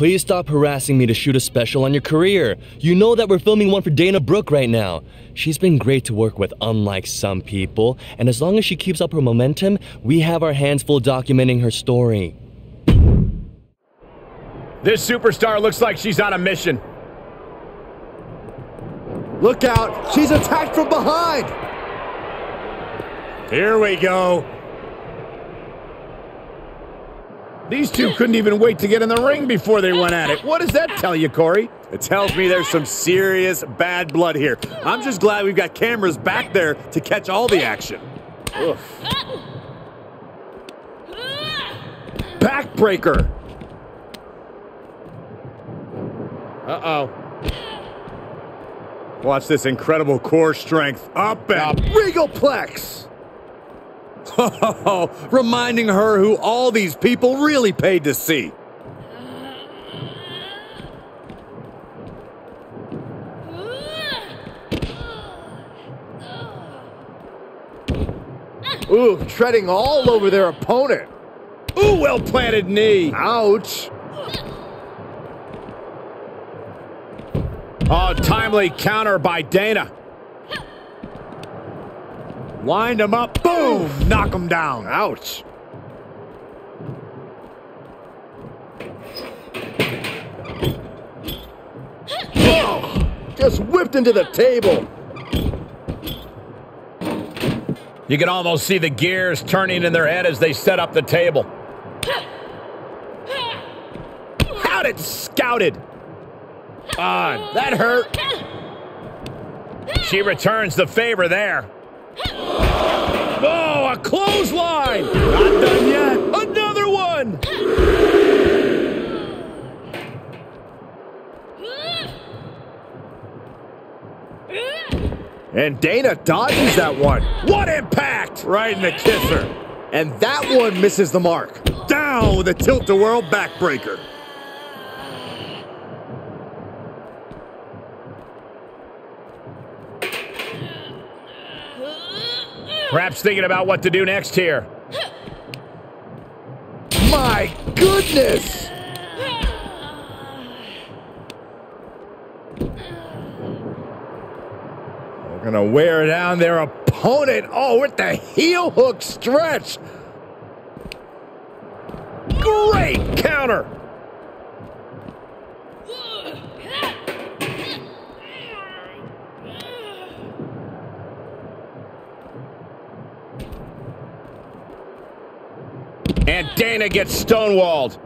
Please stop harassing me to shoot a special on your career. You know that we're filming one for Dana Brooke right now. She's been great to work with, unlike some people, and as long as she keeps up her momentum, we have our hands full documenting her story. This superstar looks like she's on a mission. Look out! She's attacked from behind! Here we go. These two couldn't even wait to get in the ring before they went at it. What does that tell you, Corey? It tells me there's some serious bad blood here. I'm just glad we've got cameras back there to catch all the action. Backbreaker. Uh-oh. Watch this incredible core strength. Up and Regal Plex. reminding her who all these people really paid to see. Ooh, treading all over their opponent. Ooh, well-planted knee. Ouch. Oh, timely counter by Dana. Wind him up. Boom. Knock him down. Ouch. Just whipped into the table. You can almost see the gears turning in their head as they set up the table. Out it scouted. On. That hurt. She returns the favor there. Oh, a clothesline! Not done yet. Another one! And Dana dodges that one. What impact! Right in the kisser. And that one misses the mark. Down with a tilt-a-whirl backbreaker. Perhaps thinking about what to do next here. My goodness! They're gonna wear down their opponent. Oh, with the heel hook stretch. Great counter! Dana gets stonewalled.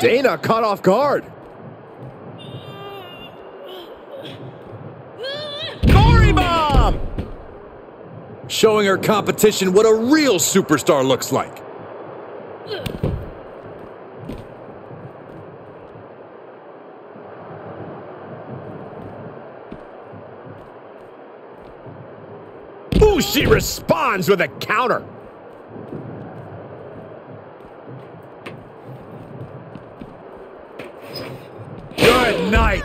Dana caught off guard. Showing her competition what a real superstar looks like. Ooh, she responds with a counter. Good night.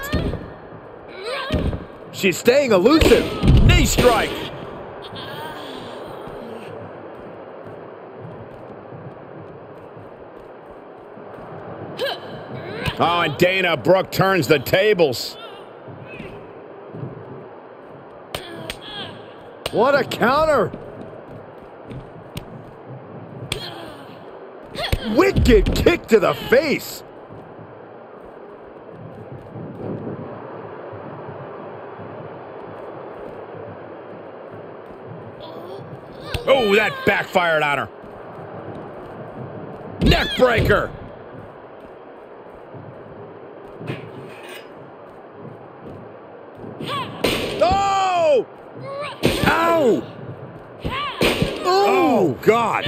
She's staying elusive. Knee strike. Oh, and Dana Brooke turns the tables. What a counter. Wicked kick to the face. Oh, that backfired on her. Neck breaker. Oh! Ow! Oh, God.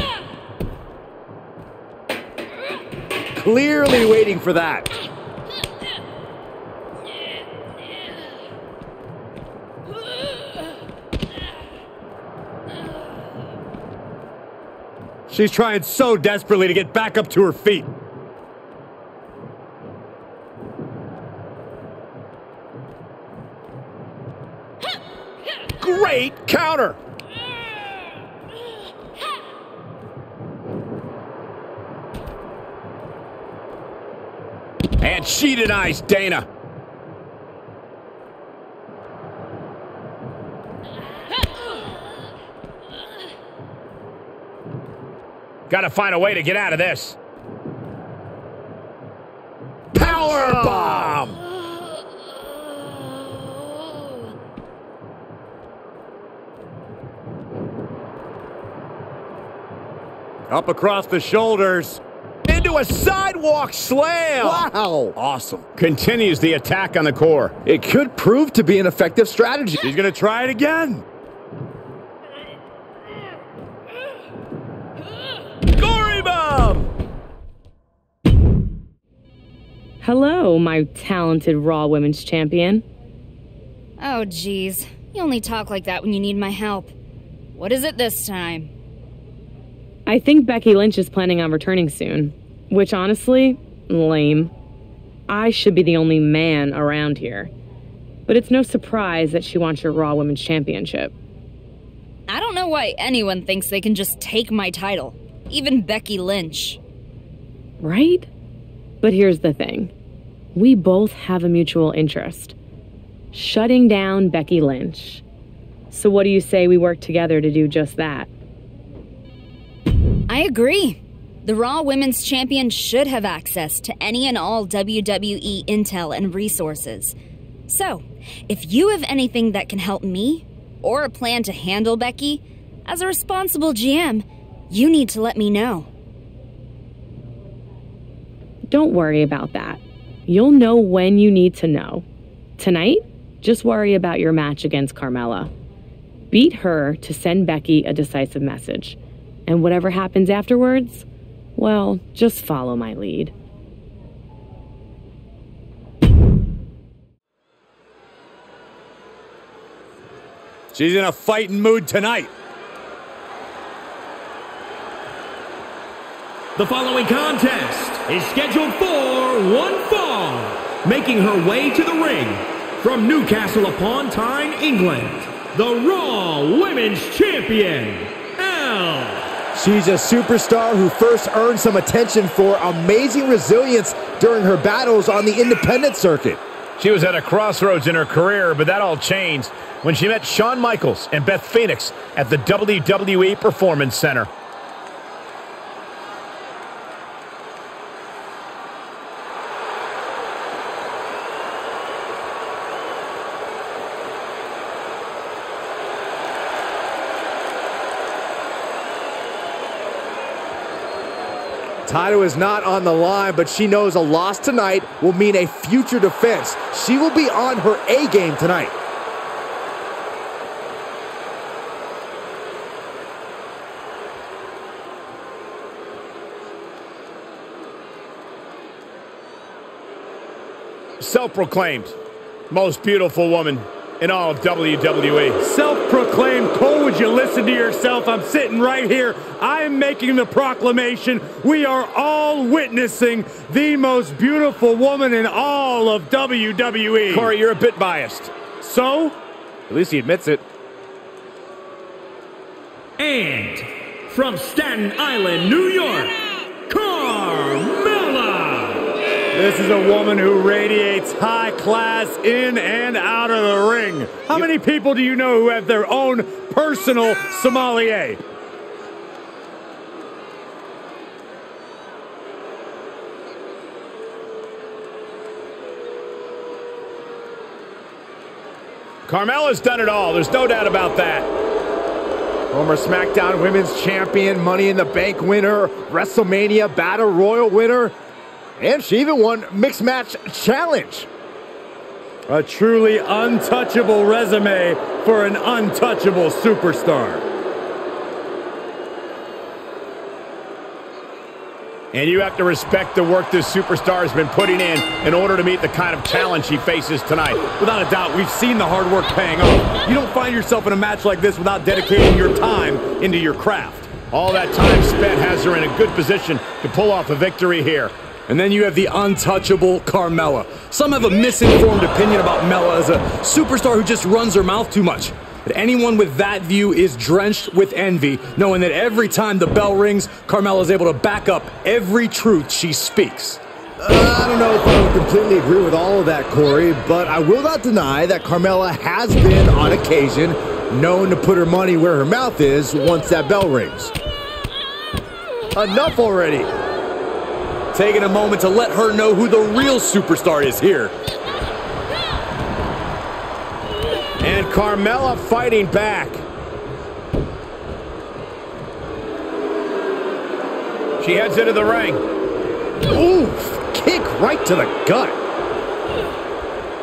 Clearly waiting for that. She's trying so desperately to get back up to her feet. Great counter. And she denies Dana. Got to find a way to get out of this. Power bomb. Up across the shoulders. Into a sidewalk slam. Wow. Awesome. Continues the attack on the core. It could prove to be an effective strategy. He's going to try it again. Gory bomb. Hello, my talented Raw Women's Champion. Oh, geez. You only talk like that when you need my help. What is it this time? I think Becky Lynch is planning on returning soon, which honestly, lame. I should be the only man around here. But it's no surprise that she wants your Raw Women's Championship. I don't know why anyone thinks they can just take my title. Even Becky Lynch. Right? But here's the thing we both have a mutual interest shutting down Becky Lynch. So, what do you say we work together to do just that? I agree. The Raw Women's Champion should have access to any and all WWE intel and resources. So, if you have anything that can help me, or a plan to handle Becky, as a responsible GM, you need to let me know. Don't worry about that. You'll know when you need to know. Tonight, just worry about your match against Carmella. Beat her to send Becky a decisive message. And whatever happens afterwards, well, just follow my lead. She's in a fighting mood tonight. The following contest is scheduled for one fall, making her way to the ring from Newcastle upon Tyne, England, the Raw Women's Champion, Elle. She's a superstar who first earned some attention for amazing resilience during her battles on the independent circuit. She was at a crossroads in her career, but that all changed when she met Shawn Michaels and Beth Phoenix at the WWE Performance Center. Title is not on the line, but she knows a loss tonight will mean a future defense. She will be on her A game tonight. Self-proclaimed most beautiful woman in all of WWE. Self-proclaimed, Cole, would you listen to yourself? I'm sitting right here. I am making the proclamation. We are all witnessing the most beautiful woman in all of WWE. Corey, you're a bit biased. So? At least he admits it. And from Staten Island, New York, Carmella. This is a woman who radiates high class in and out of the ring. How many people do you know who have their own personal sommelier? Carmella's done it all. There's no doubt about that. Former SmackDown Women's Champion, Money in the Bank winner, WrestleMania Battle Royal winner, and she even won Mixed Match Challenge. A truly untouchable resume for an untouchable superstar. And you have to respect the work this superstar has been putting in in order to meet the kind of challenge she faces tonight. Without a doubt, we've seen the hard work paying off. You don't find yourself in a match like this without dedicating your time into your craft. All that time spent has her in a good position to pull off a victory here. And then you have the untouchable Carmella. Some have a misinformed opinion about Mella as a superstar who just runs her mouth too much. But anyone with that view is drenched with envy, knowing that every time the bell rings, Carmella is able to back up every truth she speaks. Uh, I don't know if I would completely agree with all of that, Corey, but I will not deny that Carmella has been, on occasion, known to put her money where her mouth is once that bell rings. Enough already. Taking a moment to let her know who the real superstar is here. And Carmella fighting back. She heads into the ring. Oof, kick right to the gut.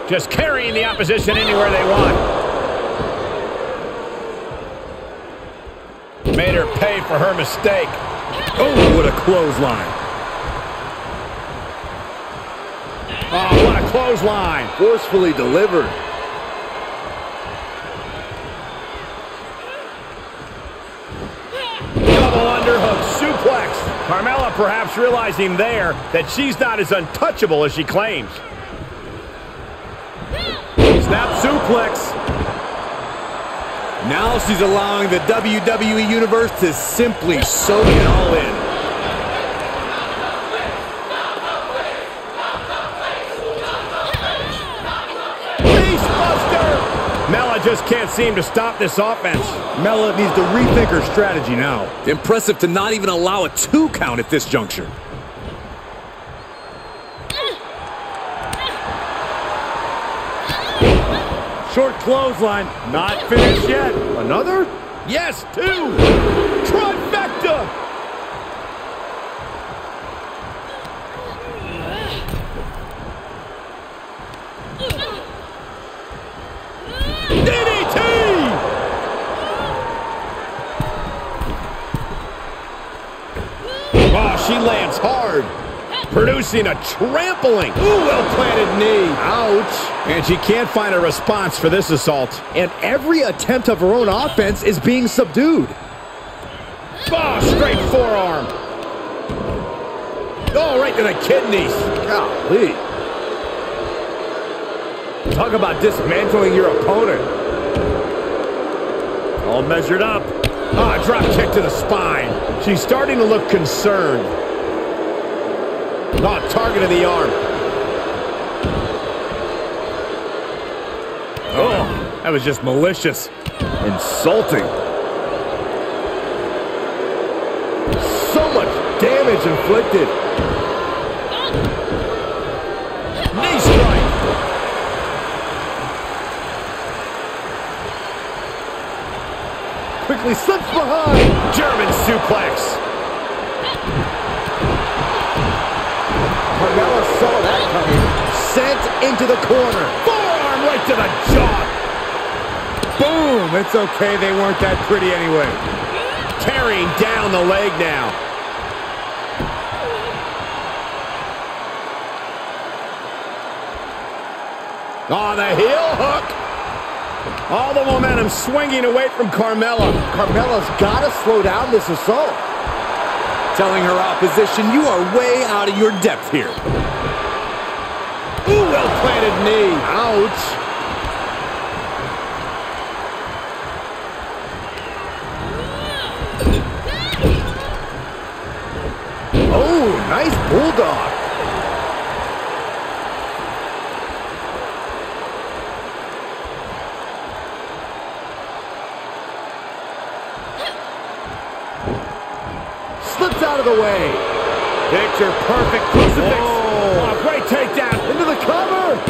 Just carrying the opposition anywhere they want. Made her pay for her mistake. Oh, what a clothesline. Oh, what a clothesline. Forcefully delivered. Double underhook suplex. Carmella perhaps realizing there that she's not as untouchable as she claims. Snap suplex. Now she's allowing the WWE Universe to simply soak it all in. Beastbuster! Mella just can't seem to stop this offense. Mella needs to rethink her strategy now. Impressive to not even allow a two count at this juncture. Short clothesline. Not finished yet. Another? Yes, two! Trifecta! DDT! Oh, she lands hard. Producing a trampling. Ooh, well-planted knee. Ouch. And she can't find a response for this assault. And every attempt of her own offense is being subdued. Oh, straight forearm. Oh, right to the kidneys. Golly. Talk about dismantling your opponent. All measured up. Ah, oh, drop kick to the spine. She's starting to look concerned. Oh, target of the arm. Oh, that was just malicious. Insulting. So much damage inflicted. Knee strike. Quickly slips behind. German suplex. Saw that coming. Sent into the corner. Forearm right to the jaw. Boom! It's okay, they weren't that pretty anyway. Tearing down the leg now. Oh, the heel hook. All the momentum swinging away from Carmella. Carmella's got to slow down this assault. Telling her opposition, you are way out of your depth here. Ooh, well-planted knee. Ouch. Oh, nice bulldog. Slips out of the way. Picture perfect crucifix. Oh. Oh, great takedown. Into the cover.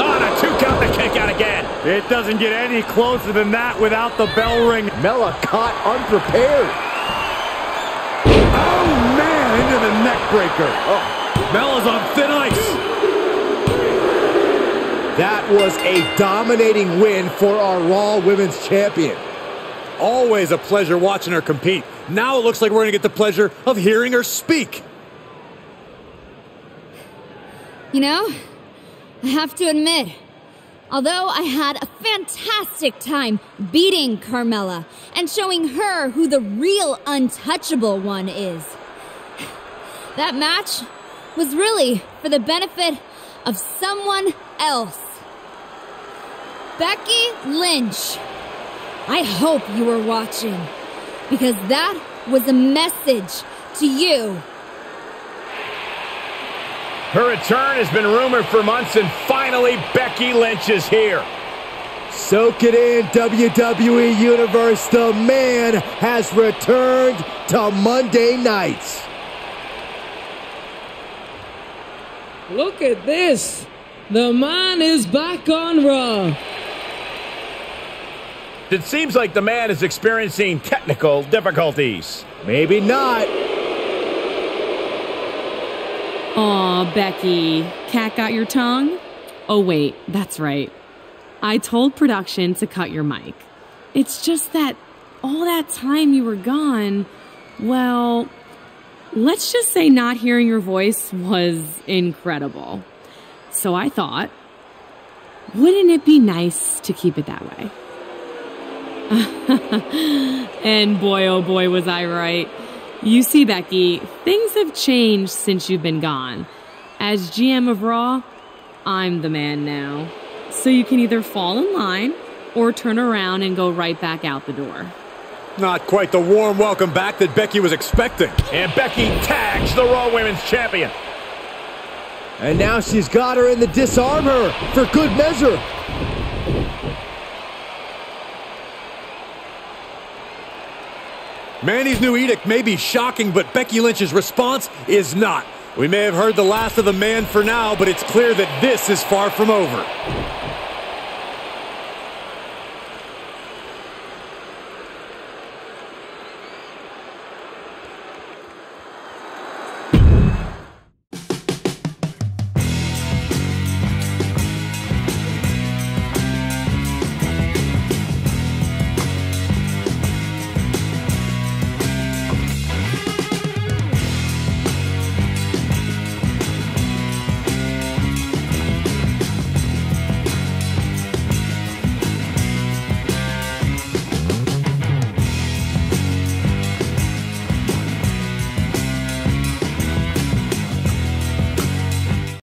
Ah, on a two count, the kick out again. It doesn't get any closer than that without the bell ring. Mella caught unprepared. Oh, man, into the neck breaker. Oh. Bella's on thin ice. That was a dominating win for our Raw Women's Champion. Always a pleasure watching her compete. Now it looks like we're going to get the pleasure of hearing her speak. You know, I have to admit, Although I had a fantastic time beating Carmella and showing her who the real untouchable one is. That match was really for the benefit of someone else. Becky Lynch, I hope you were watching because that was a message to you. Her return has been rumored for months, and finally, Becky Lynch is here. Soak it in, WWE Universe. The man has returned to Monday nights. Look at this. The man is back on Raw. It seems like the man is experiencing technical difficulties. Maybe not. Aw, Becky. Cat got your tongue? Oh, wait, that's right. I told production to cut your mic. It's just that all that time you were gone, well, let's just say not hearing your voice was incredible. So I thought, wouldn't it be nice to keep it that way? and boy, oh boy, was I right. You see, Becky, things have changed since you've been gone. As GM of Raw, I'm the man now. So you can either fall in line or turn around and go right back out the door. Not quite the warm welcome back that Becky was expecting. And Becky tags the Raw Women's Champion. And now she's got her in the disarm her for good measure. Mandy's new edict may be shocking, but Becky Lynch's response is not. We may have heard the last of the man for now, but it's clear that this is far from over.